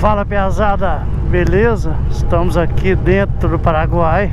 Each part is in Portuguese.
Fala Piazada, beleza? Estamos aqui dentro do Paraguai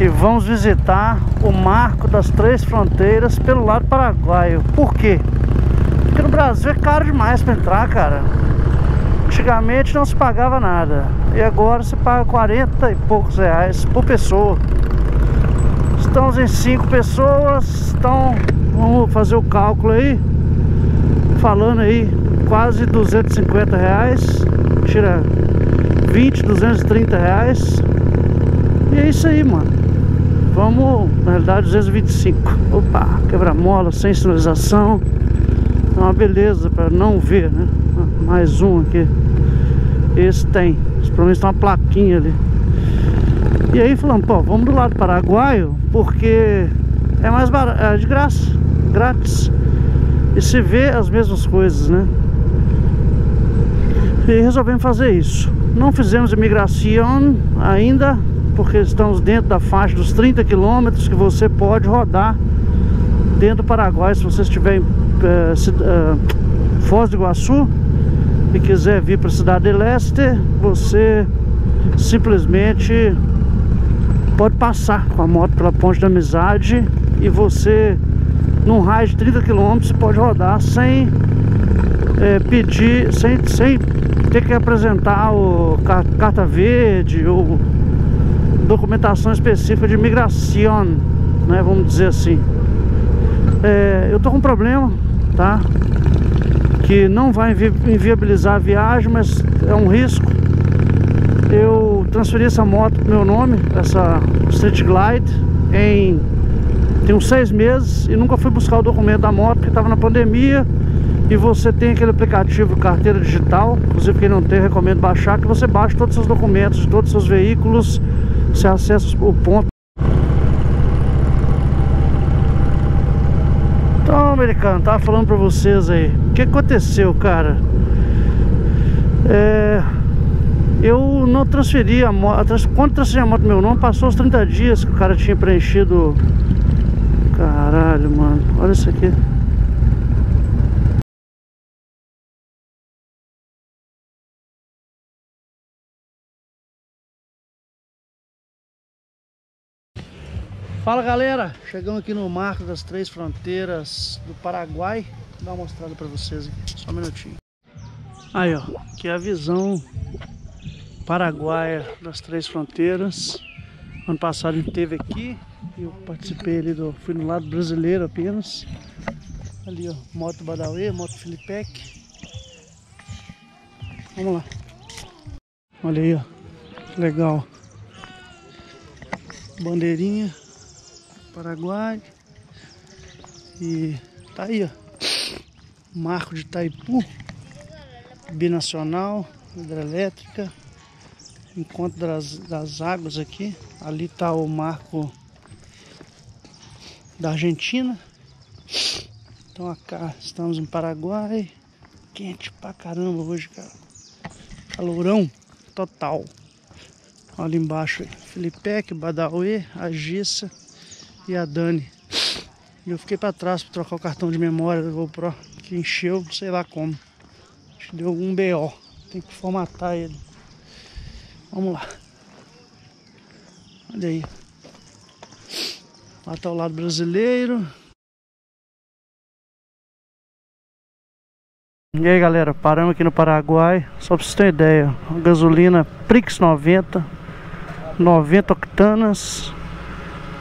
e vamos visitar o Marco das Três Fronteiras pelo lado paraguaio. Por quê? Porque no Brasil é caro demais para entrar, cara. Antigamente não se pagava nada e agora se paga 40 e poucos reais por pessoa. Estamos em cinco pessoas, então vamos fazer o cálculo aí, falando aí quase 250 reais, tira 20, 230 reais. E é isso aí, mano. Vamos, na realidade, 225. Opa, quebra-mola, sem sinalização. É uma beleza para não ver, né? Mais um aqui. Esse tem. Pelo menos tem uma plaquinha ali. E aí falando, pô, vamos do lado paraguaio, porque é mais barato, é de graça, grátis. E se vê as mesmas coisas, né? E resolvemos fazer isso. Não fizemos imigração ainda, porque estamos dentro da faixa dos 30 quilômetros que você pode rodar dentro do Paraguai se você estiver em é, é, Foz do Iguaçu e quiser vir para a cidade de Leste, você simplesmente pode passar com a moto pela ponte da amizade e você num raio de 30 km pode rodar sem é, pedir, sem, sem ter que apresentar o carta verde ou documentação específica de imigração, né, vamos dizer assim. É, eu tô com um problema, tá? Que não vai invi inviabilizar a viagem, mas é um risco. Eu transferi essa moto pro meu nome, essa Street Glide, em tem uns seis meses e nunca fui buscar o documento da moto porque estava na pandemia e você tem aquele aplicativo carteira digital, inclusive quem não tem, recomendo baixar, que você baixa todos os seus documentos todos os seus veículos, você acessa o ponto. Então, americano, tava falando pra vocês aí, o que aconteceu, cara? É, eu não transferi a moto, quando transferi a moto meu nome, passou os 30 dias que o cara tinha preenchido. Caralho, mano, olha isso aqui. Fala galera, chegamos aqui no marco das três fronteiras do Paraguai. Vou dar uma mostrada pra vocês aqui, só um minutinho. Aí ó, aqui é a visão paraguaia das três fronteiras. Ano passado a gente teve aqui. Eu participei ali do, fui no lado brasileiro apenas. Ali ó, moto Badawi, moto Filipec. Vamos lá. Olha aí ó, legal. Bandeirinha Paraguai. E tá aí, ó. Marco de Itaipu. Binacional, hidrelétrica. Encontro das, das águas aqui. Ali tá o marco da Argentina. Então cá estamos em Paraguai. Quente pra caramba hoje, cara. Calorão total. Olha embaixo. Filipec, Badawi, Agissa e a Dani. E eu fiquei para trás para trocar o cartão de memória do GoPro, que encheu, sei lá como. Acho que deu um BO. Tem que formatar ele. Vamos lá. Olha aí. Lá tá o lado brasileiro. E aí galera, paramos aqui no Paraguai, só pra vocês terem ideia, gasolina Prix 90, 90 octanas,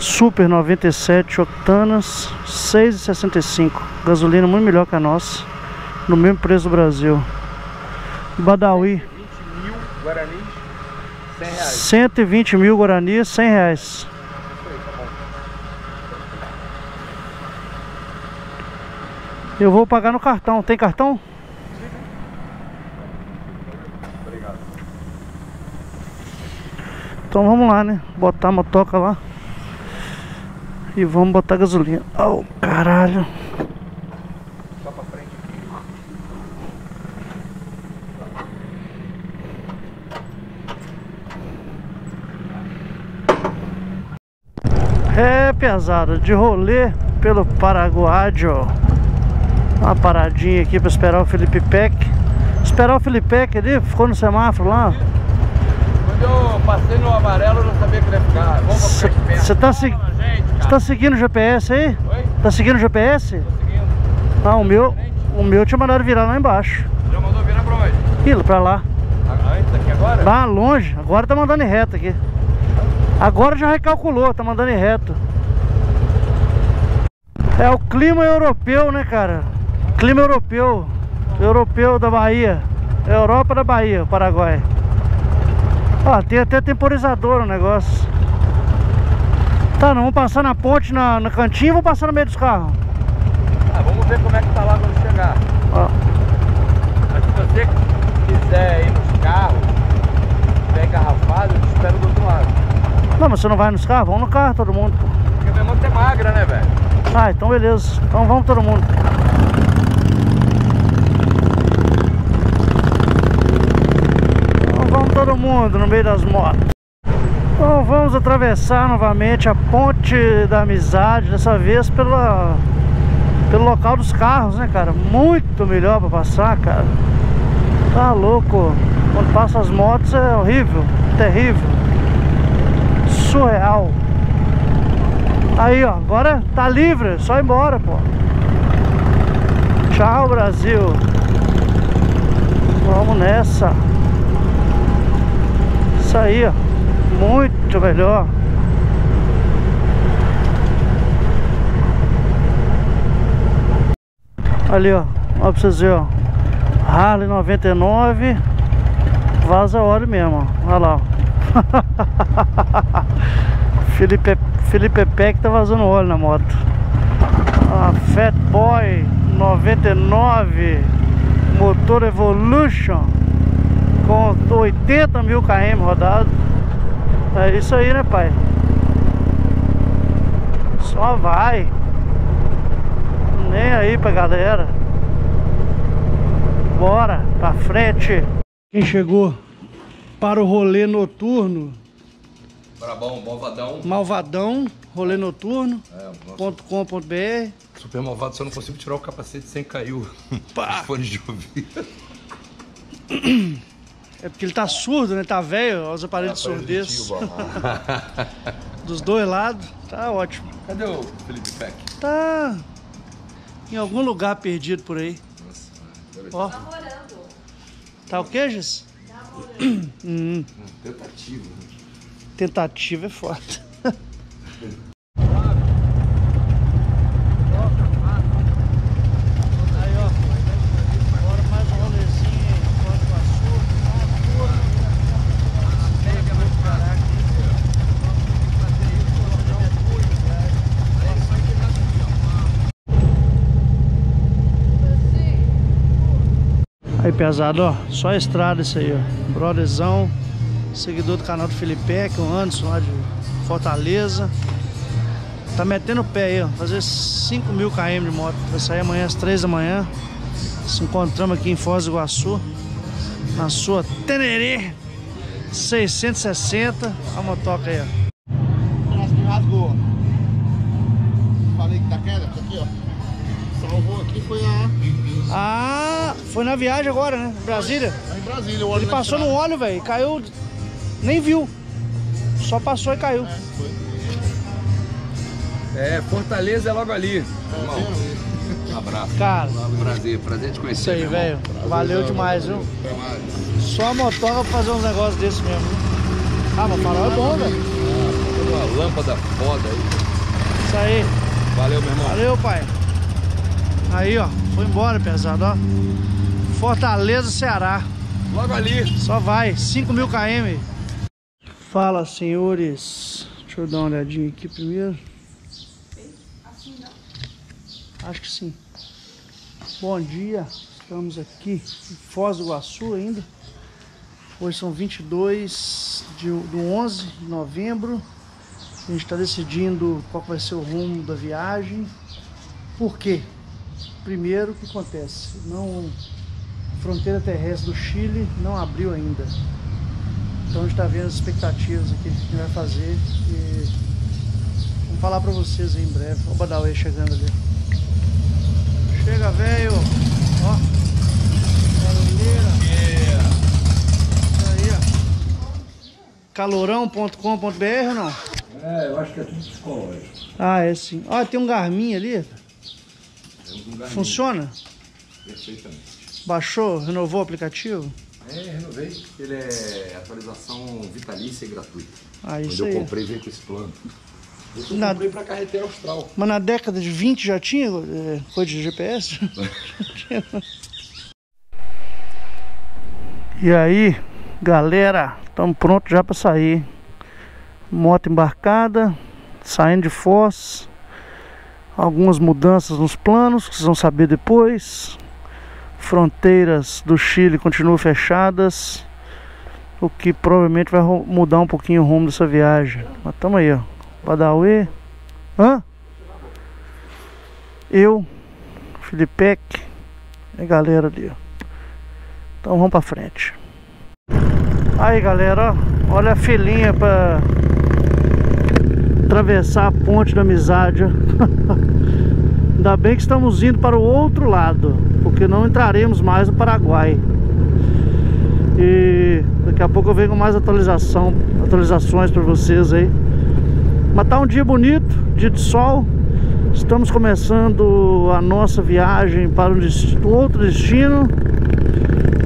Super 97 octanas, 6,65. Gasolina muito melhor que a nossa, no mesmo preço do Brasil. Badawi. 20 mil guaranis, 100 reais. 120 mil guaranis, 100 reais. Eu vou pagar no cartão. Tem cartão? Obrigado. Então vamos lá, né? Botar a motoca lá. E vamos botar gasolina. Oh, caralho. Só pra frente. É pesado, de rolê pelo Paraguai, ó. Uma paradinha aqui para esperar o Felipe Peck. Esperar o Felipe ali, ficou no semáforo lá. Quando eu passei no amarelo, eu não sabia que ia ficar. Vamos pra ficar Você tá, se... tá seguindo o GPS aí? Oi? Tá seguindo o GPS? Tô seguindo. Ah, o meu, o meu tinha mandado virar lá embaixo. Já mandou virar pra onde? Aquilo, pra lá. Antes daqui agora? Lá longe, agora tá mandando em reto aqui. Agora já recalculou, tá mandando em reto. É o clima europeu, né, cara? Clima europeu. Europeu da Bahia. Europa da Bahia, o Paraguai. Ó, tem até temporizador o negócio. Tá, não, vamos passar na ponte, na, no cantinho, vamos passar no meio dos carros. Ah, vamos ver como é que tá lá quando chegar. Ó, Mas se você quiser ir nos carros, tiver engarrafado, eu te espero do outro lado. Não, mas você não vai nos carros? Vamos no carro, todo mundo. Porque minha moto é magra, né, velho? Ah, então beleza. Então vamos todo mundo. Então vamos todo mundo no meio das motos. Então vamos atravessar novamente a ponte da amizade, dessa vez pela, pelo local dos carros, né, cara? Muito melhor pra passar, cara. Tá louco. Quando passa as motos é horrível, terrível, surreal. Aí, ó, agora tá livre, só ir embora, pô. Tchau, Brasil. Vamos nessa. Isso aí, ó. Muito melhor. Ali, ó. Ó pra vocês verem, ó. Harley 99. Vaza óleo mesmo, ó. Olha lá, ó. Felipe, Felipe Peck tá vazando óleo na moto. A Fat Boy 99 Motor Evolution com 80 mil km rodado. É isso aí, né, pai? Só vai. Nem aí pra galera. Bora pra frente. Quem chegou para o rolê noturno Brabão, malvadão. Malvadão, rolê noturno. É, nossa, .com.br super malvado, só não consigo tirar o capacete sem cair o Pá. os fones de ouvido. É porque ele tá surdo, né? Tá velho, olha os aparelhos de surdez Positivo, ó. dos dois lados. Tá ótimo. Cadê o Felipe Peck? Tá em algum lugar perdido por aí. Nossa, Ó. Tá o que, Giz? Hum, ser tentativa. tentativa é foda. Aí, ó. Agora mais um rolezinho em Foz do Iguaçu. Pesado, ó. Só a estrada isso aí, ó. Brotherzão, seguidor do canal do Felipe, que é o Anderson lá de Fortaleza. Tá metendo o pé aí, ó. Fazer 5 mil km de moto. Vai sair amanhã às 3 da manhã. Se encontramos aqui em Foz do Iguaçu. Na sua Tenerê 660. A motoca aí, ó. que rasgou. Falei que da queda, tá aqui, ó. Salvou aqui foi a. Ah, foi na viagem agora, né? Brasília. Lá em Brasília, o óleo Ele passou no óleo, velho. Caiu. Nem viu. Só passou e caiu. É, foi. É, Fortaleza é logo ali. Tá um abraço. Cara, Prazer, prazer te conhecer. isso aí, velho. Valeu demais, viu? Só a motoca pra fazer uns negócios desses mesmo. Ah, mas farol é bom, velho. Toda uma lâmpada foda aí. Isso aí. Valeu, meu irmão. Valeu, pai. Aí, ó. Foi embora, pesado, ó. Fortaleza, Ceará. Logo ali. Só vai. 5 mil km. Fala, senhores. Deixa eu dar uma olhadinha aqui primeiro. Acho que sim. Bom dia. Estamos aqui em Foz do Iguaçu ainda. Hoje são 22 de, do 11 de novembro. A gente está decidindo qual vai ser o rumo da viagem. Por quê? Primeiro, o que acontece? Não, a fronteira terrestre do Chile não abriu ainda. Então a gente está vendo as expectativas aqui que vai fazer e vamos falar para vocês em breve. Olha o Badaway chegando ali. Chega, velho! Ó! Barulheira! Yeah. Calorão.com.br ou não? É, eu acho que é tudo psicológico. Ah, é sim. Olha, tem um Garmin ali. Funciona? Perfeitamente. Baixou, renovou o aplicativo? É, renovei. Ele é atualização vitalícia e gratuita. Ah, Quando isso eu aí. comprei, veio com esse plano. Eu Na- comprei pra carreteira austral. Mas na década de 20 já tinha é, coisa de GPS? e aí, galera, estamos prontos já para sair. Moto embarcada, saindo de Foz. Algumas mudanças nos planos, que vocês vão saber depois. Fronteiras do Chile continuam fechadas. O que provavelmente vai mudar um pouquinho o rumo dessa viagem. Mas tamo aí, ó. Badawi. Hã? Eu, Filipec e galera ali, ó. Então vamos pra frente. Aí galera, ó, olha a filinha pra atravessar a ponte da amizade. Ainda bem que estamos indo para o outro lado, porque não entraremos mais no Paraguai. E daqui a pouco eu venho com mais atualização, atualizações para vocês aí. Mas tá um dia bonito, dia de sol. Estamos começando a nossa viagem para um desti- outro destino,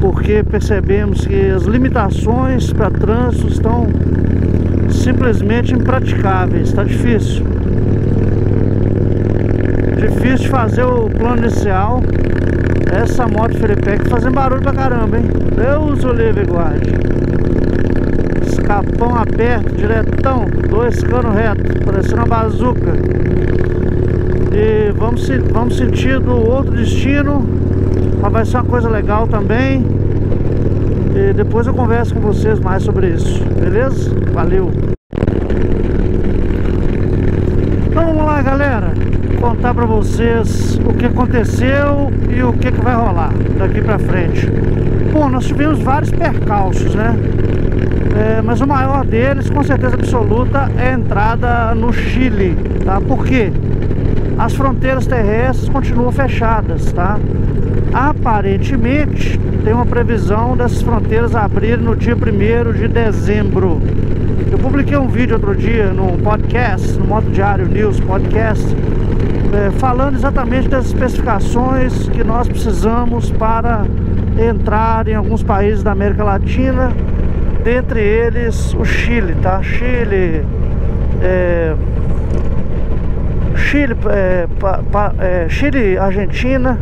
porque percebemos que as limitações para trânsito estão simplesmente impraticáveis. Está difícil. Difícil de fazer o plano inicial. Essa moto Felipec fazendo barulho pra caramba, hein? Deus o livre guarde. Escapão aberto, diretão, dois canos retos, parecendo uma bazuca. E vamos, vamos sentindo outro destino, mas vai ser uma coisa legal também. E depois eu converso com vocês mais sobre isso, beleza? Valeu! Então vamos lá, galera, pra vocês o que aconteceu e o que, que vai rolar daqui pra frente. Bom, nós tivemos vários percalços, né? É, mas o maior deles, com certeza absoluta, é a entrada no Chile, tá? Por quê? As fronteiras terrestres continuam fechadas, tá? Aparentemente, tem uma previsão dessas fronteiras abrirem no dia 1 de dezembro. Eu publiquei um vídeo outro dia no podcast, no Moto Diário News Podcast, é, falando exatamente das especificações que nós precisamos para entrar em alguns países da América Latina, dentre eles o Chile, tá? Chile, é, Chile, é, pa- pa- é, Chile, Argentina,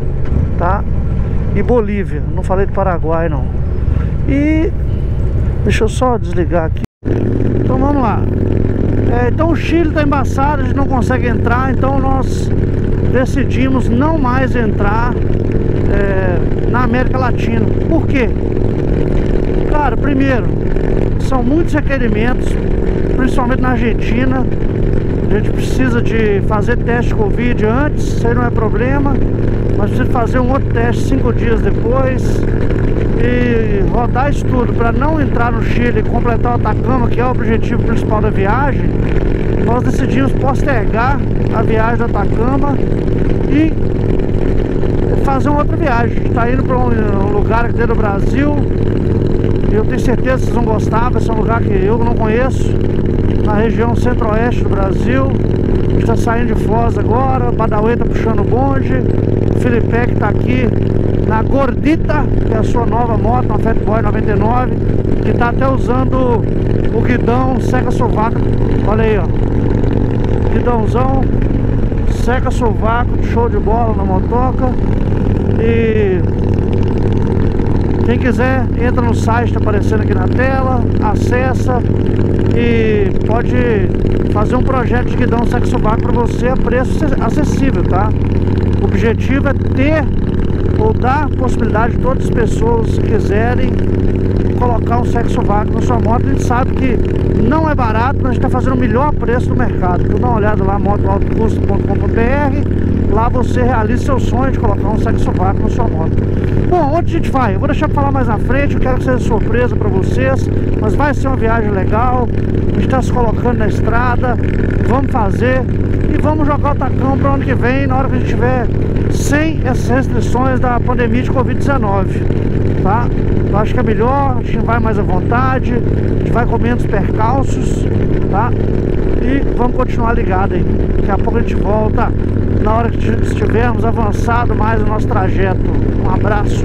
tá? E Bolívia. Não falei do Paraguai não. E deixa eu só desligar aqui. Então vamos lá. É, então o Chile está embaçado, a gente não consegue entrar, então nós decidimos não mais entrar é, na América Latina. Por quê? Cara, primeiro, são muitos requerimentos, principalmente na Argentina. A gente precisa de fazer teste de Covid antes, isso aí não é problema. Mas precisa fazer um outro teste cinco dias depois. Rodar isso tudo para não entrar no Chile e completar o Atacama, que é o objetivo principal da viagem. Nós decidimos postergar a viagem do Atacama e fazer uma outra viagem. Está indo para um, lugar aqui dentro do Brasil. Eu tenho certeza que vocês vão gostar. Vai ser um lugar que eu não conheço. Na região centro-oeste do Brasil. Está saindo de Foz agora. O Badawi está puxando o bonde. O Filipec está aqui na Gordita, que é a sua nova moto, uma Fat Boy 99. Que está até usando o guidão seca sovaco. Olha aí, ó. Guidãozão seca sovaco, show de bola na motoca. E quem quiser, entra no site, tá aparecendo aqui na tela, acessa e pode fazer um projeto de guidão seca sovaco para você a preço acessível, tá? O objetivo é ter ou dar possibilidade de todas as pessoas que quiserem colocar um sexo vácuo na sua moto. A gente sabe que não é barato, mas a gente está fazendo o melhor preço do mercado. Então dá uma olhada lá, motoaltocusto.com.br lá você realiza seu sonho de colocar um saxovaco na sua moto. Bom, onde a gente vai? Eu vou deixar para falar mais na frente, eu quero que seja surpresa para vocês, mas vai ser uma viagem legal, a gente está se colocando na estrada, vamos fazer e vamos jogar o tacão para ano que vem, na hora que a gente tiver sem essas restrições da pandemia de Covid-19, tá? Eu acho que é melhor, a gente vai mais à vontade, a gente vai com menos percalços, tá? E vamos continuar ligado aí. Daqui a pouco a gente volta na hora que estivermos avançado mais o nosso trajeto. Um abraço.